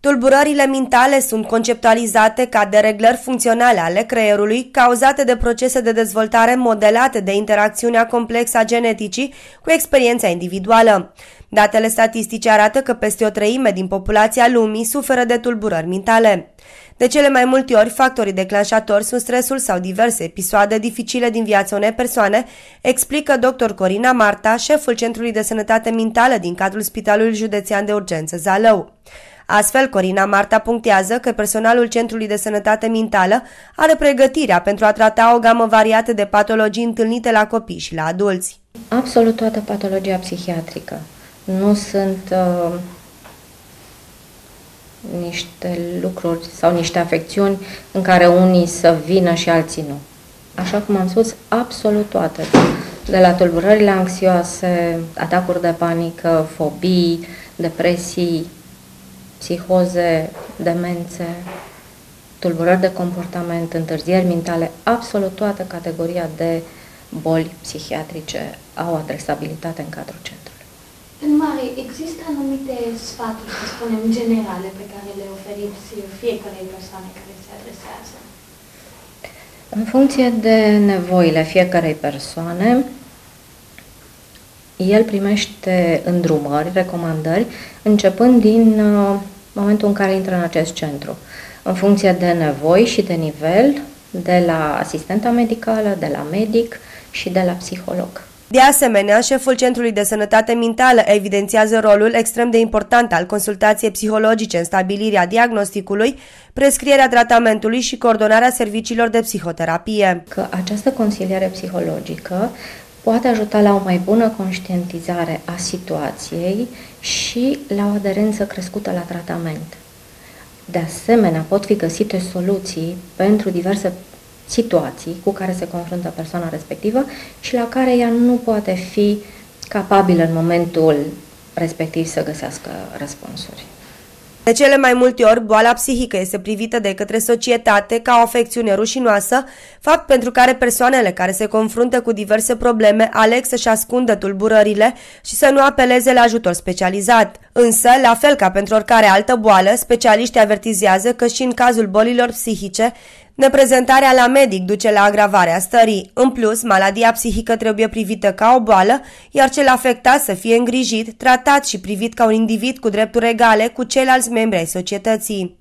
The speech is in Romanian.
Tulburările mintale sunt conceptualizate ca dereglări funcționale ale creierului cauzate de procese de dezvoltare modelate de interacțiunea complexă a geneticii cu experiența individuală. Datele statistice arată că peste o treime din populația lumii suferă de tulburări mintale. De cele mai multe ori, factorii declanșatori sunt stresul sau diverse episoade dificile din viața unei persoane, explică dr. Corina Marta, șeful Centrului de Sănătate Mentală din cadrul Spitalului Județean de Urgență Zalău. Astfel, Corina Marta punctează că personalul Centrului de Sănătate Mentală are pregătirea pentru a trata o gamă variată de patologii întâlnite la copii și la adulți. Absolut toată patologia psihiatrică. Nu sunt uh, niște lucruri sau niște afecțiuni în care unii să vină și alții nu. Așa cum am spus, absolut toate. De la tulburările anxioase, atacuri de panică, fobii, depresii, psihoze, demențe, tulburări de comportament, întârzieri mentale, absolut toată categoria de boli psihiatrice au adresabilitate în cadrul centrului. În mare, există anumite sfaturi, să spunem, generale pe care le oferiți fiecarei persoane care se adresează? În funcție de nevoile fiecarei persoane, el primește îndrumări, recomandări, începând din uh, momentul în care intră în acest centru, în funcție de nevoi și de nivel, de la asistenta medicală, de la medic și de la psiholog. De asemenea, șeful Centrului de Sănătate Mentală evidențiază rolul extrem de important al consultației psihologice în stabilirea diagnosticului, prescrierea tratamentului și coordonarea serviciilor de psihoterapie. Că această consiliere psihologică poate ajuta la o mai bună conștientizare a situației și la o aderență crescută la tratament. De asemenea, pot fi găsite soluții pentru diverse situații cu care se confruntă persoana respectivă și la care ea nu poate fi capabilă în momentul respectiv să găsească răspunsuri. De cele mai multe ori, boala psihică este privită de către societate ca o afecțiune rușinoasă, fapt pentru care persoanele care se confruntă cu diverse probleme aleg să-și ascundă tulburările și să nu apeleze la ajutor specializat. Însă, la fel ca pentru oricare altă boală, specialiștii avertizează că și în cazul bolilor psihice, Neprezentarea la medic duce la agravarea stării. În plus, maladia psihică trebuie privită ca o boală, iar cel afectat să fie îngrijit, tratat și privit ca un individ cu drepturi egale cu ceilalți membri ai societății.